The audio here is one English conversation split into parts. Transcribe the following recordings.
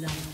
Love.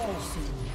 Soon.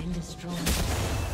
been destroyed.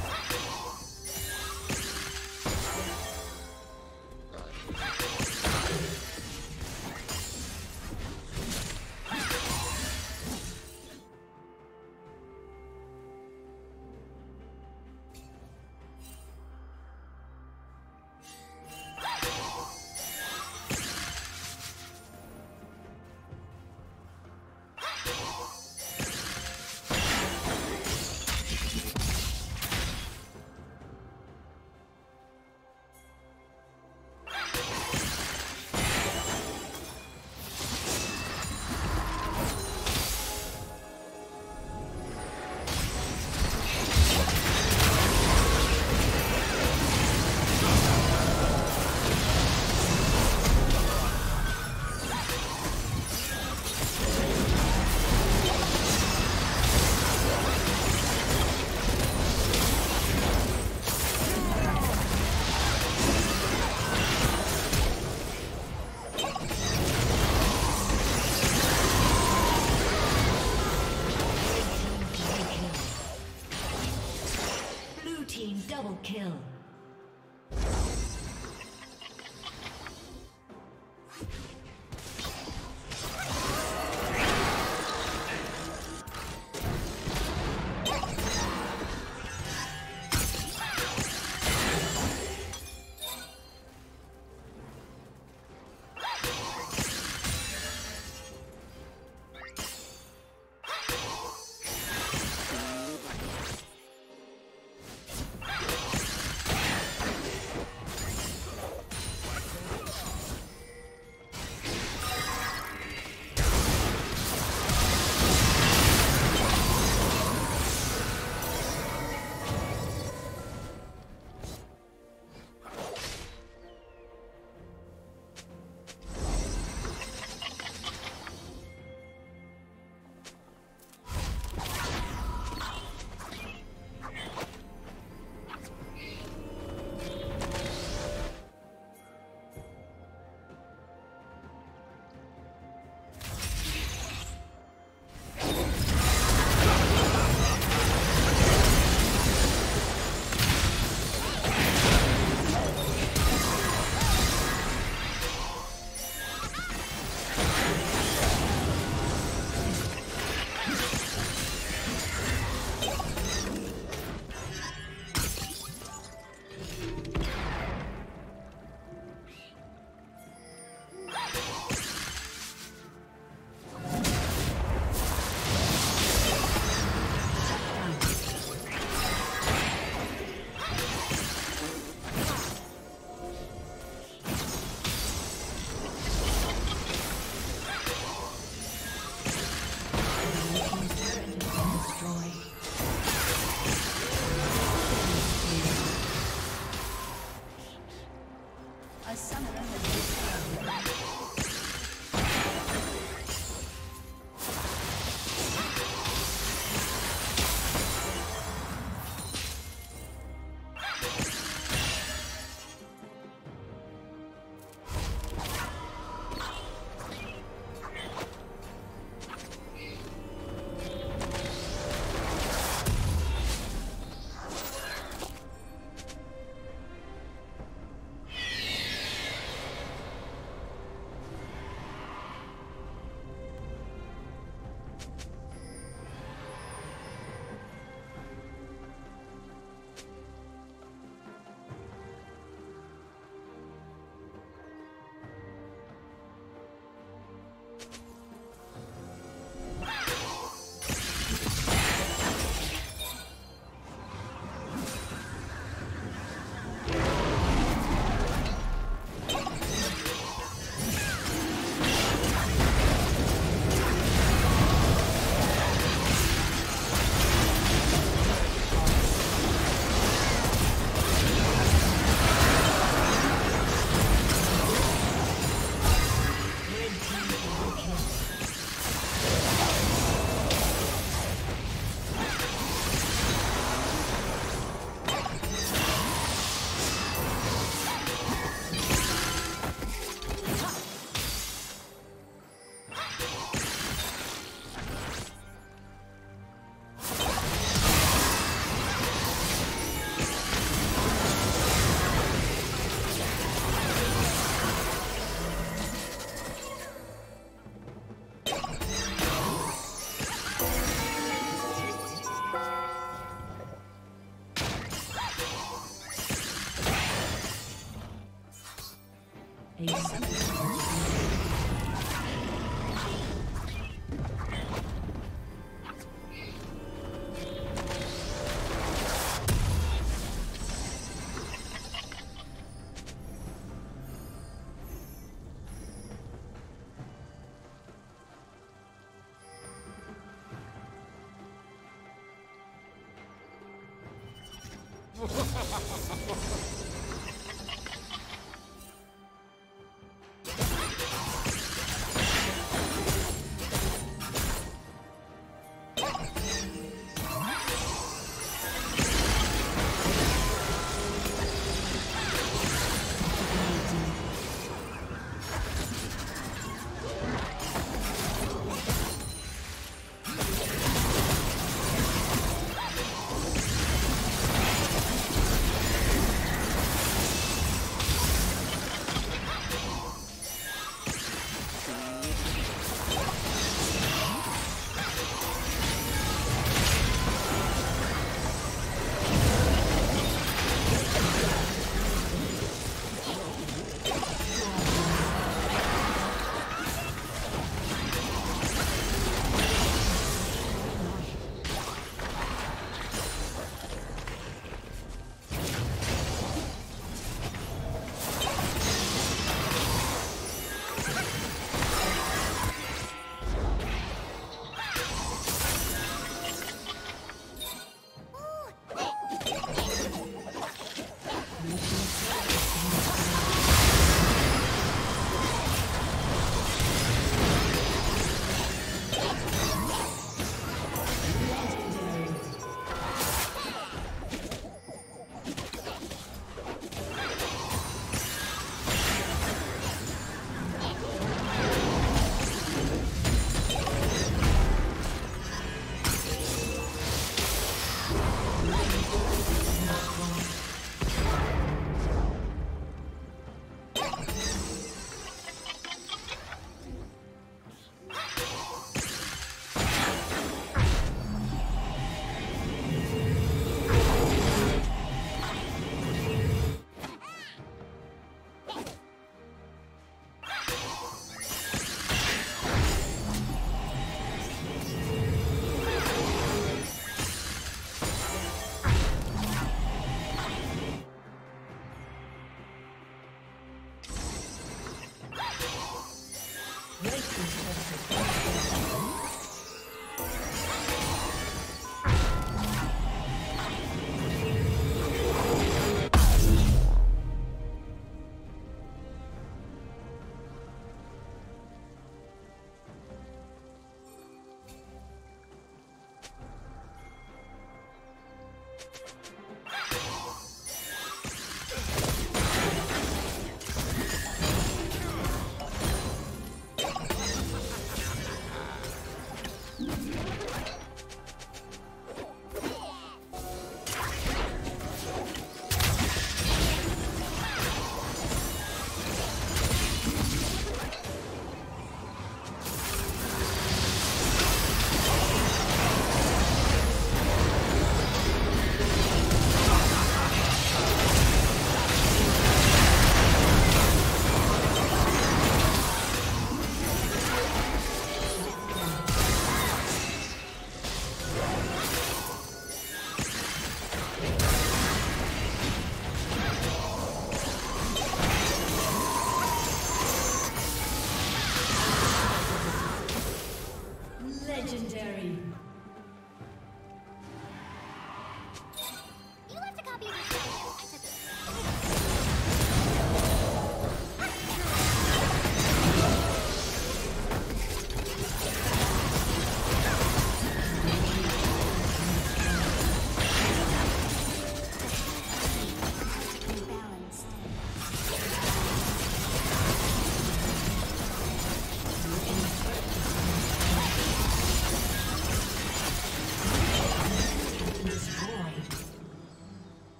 A summoner has been 哈哈哈哈哈哈。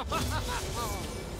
Ha ha ha ha!